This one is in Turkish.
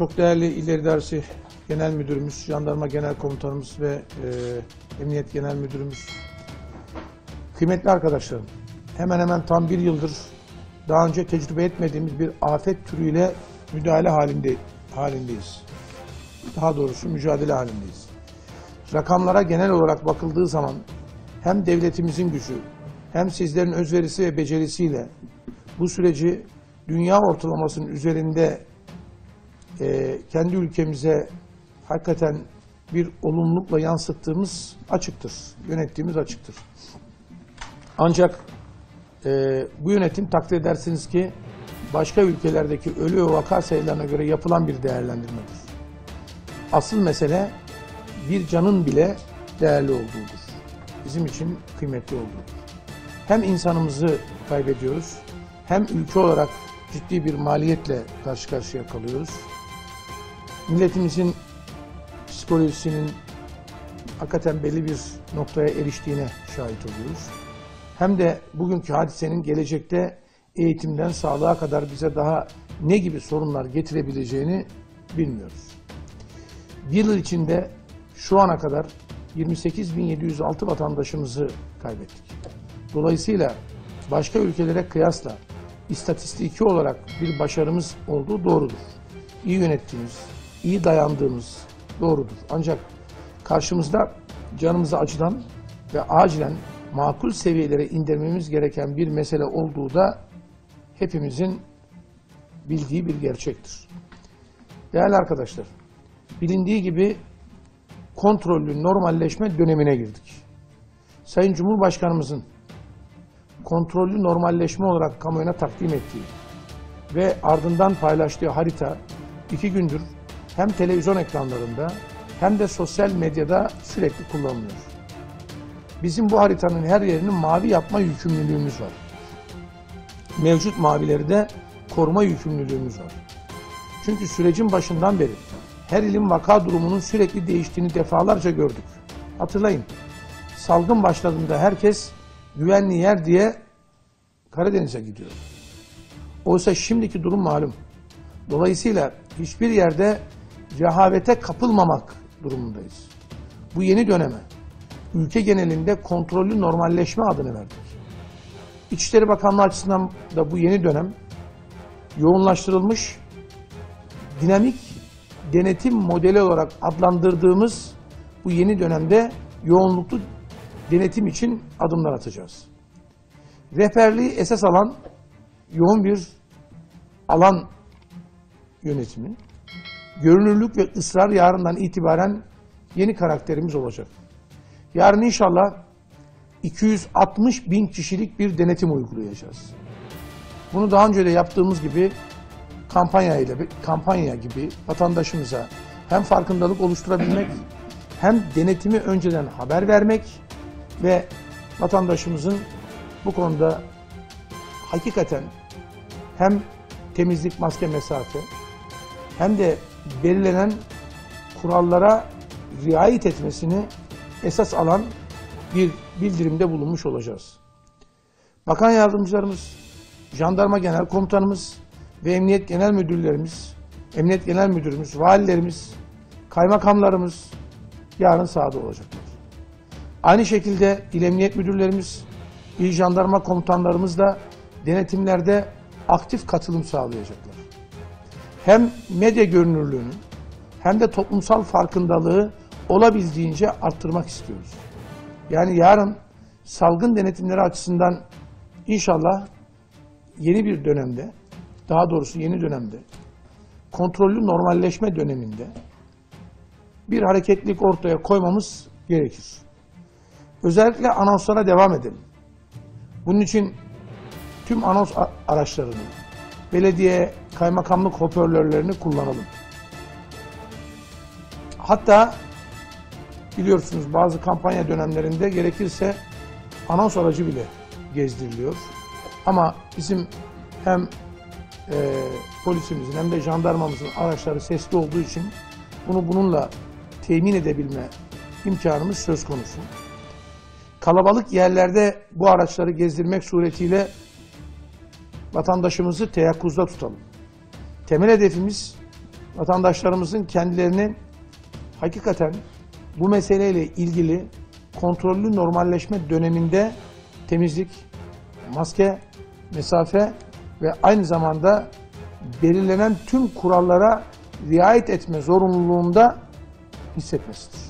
Çok değerli İl İdaresi Genel Müdürümüz, Jandarma Genel Komutanımız ve e, Emniyet Genel Müdürümüz, kıymetli arkadaşlarım, hemen hemen tam bir yıldır daha önce tecrübe etmediğimiz bir afet türüyle müdahale halinde halindeyiz. Daha doğrusu mücadele halindeyiz. Rakamlara genel olarak bakıldığı zaman hem devletimizin gücü hem sizlerin özverisi ve becerisiyle bu süreci dünya ortalamasının üzerinde e, kendi ülkemize hakikaten bir olumlulukla yansıttığımız açıktır. Yönettiğimiz açıktır. Ancak e, bu yönetim takdir edersiniz ki başka ülkelerdeki ölü ve vaka sayılarına göre yapılan bir değerlendirmedir. Asıl mesele bir canın bile değerli olduğudur. Bizim için kıymetli olduğudur. Hem insanımızı kaybediyoruz, hem ülke olarak ciddi bir maliyetle karşı karşıya kalıyoruz. Milletimizin psikolojisinin hakikaten belli bir noktaya eriştiğine şahit oluyoruz. Hem de bugünkü hadisenin gelecekte eğitimden sağlığa kadar bize daha ne gibi sorunlar getirebileceğini bilmiyoruz. Bir yıl içinde şu ana kadar 28.706 vatandaşımızı kaybettik. Dolayısıyla başka ülkelere kıyasla istatistiki olarak bir başarımız olduğu doğrudur. İyi yönettiğimiz, iyi dayandığımız doğrudur. Ancak karşımızda canımıza acıdan ve acilen makul seviyelere indirmemiz gereken bir mesele olduğu da hepimizin bildiği bir gerçektir. Değerli arkadaşlar, bilindiği gibi kontrollü normalleşme dönemine girdik. Sayın Cumhurbaşkanımızın kontrollü normalleşme olarak kamuoyuna takdim ettiği ve ardından paylaştığı harita iki gündür hem televizyon ekranlarında hem de sosyal medyada sürekli kullanılıyor. Bizim bu haritanın her yerini mavi yapma yükümlülüğümüz var. Mevcut mavileri de koruma yükümlülüğümüz var. Çünkü sürecin başından beri her ilin vaka durumunun sürekli değiştiğini defalarca gördük. Hatırlayın, salgın başladığında herkes güvenli yer diye Karadeniz'e gidiyor. Oysa şimdiki durum malum. Dolayısıyla hiçbir yerde rehavete kapılmamak durumundayız. Bu yeni döneme ülke genelinde kontrollü normalleşme adını verdik. İçişleri Bakanlığı açısından da bu yeni dönem yoğunlaştırılmış dinamik denetim modeli olarak adlandırdığımız bu yeni dönemde yoğunluklu denetim için adımlar atacağız. Rehberliği esas alan yoğun bir alan yönetimi, görünürlük ve ısrar yarından itibaren yeni karakterimiz olacak. Yarın inşallah 260 bin kişilik bir denetim uygulayacağız. Bunu daha önce de yaptığımız gibi kampanya ile kampanya gibi vatandaşımıza hem farkındalık oluşturabilmek hem denetimi önceden haber vermek ve vatandaşımızın bu konuda hakikaten hem temizlik maske mesafe hem de belirlenen kurallara riayet etmesini esas alan bir bildirimde bulunmuş olacağız. Bakan yardımcılarımız, jandarma genel komutanımız ve emniyet genel müdürlerimiz, emniyet genel müdürümüz, valilerimiz, kaymakamlarımız yarın sahada olacaklar. Aynı şekilde il emniyet müdürlerimiz, il jandarma komutanlarımız da denetimlerde aktif katılım sağlayacaklar. Hem medya görünürlüğünü hem de toplumsal farkındalığı olabildiğince arttırmak istiyoruz. Yani yarın salgın denetimleri açısından inşallah yeni bir dönemde, daha doğrusu yeni dönemde, kontrollü normalleşme döneminde bir hareketlilik ortaya koymamız gerekir. Özellikle anonslara devam edelim. Bunun için tüm anons araçlarını, belediye, kaymakamlık hoparlörlerini kullanalım. Hatta biliyorsunuz bazı kampanya dönemlerinde gerekirse anons aracı bile gezdiriliyor. Ama bizim hem e, polisimizin hem de jandarmamızın araçları sesli olduğu için bunu bununla temin edebilme imkanımız söz konusu. Kalabalık yerlerde bu araçları gezdirmek suretiyle vatandaşımızı teyakkuzda tutalım. Temel hedefimiz vatandaşlarımızın kendilerini hakikaten bu meseleyle ilgili kontrollü normalleşme döneminde temizlik, maske, mesafe ve aynı zamanda belirlenen tüm kurallara riayet etme zorunluluğunda hissetmesidir.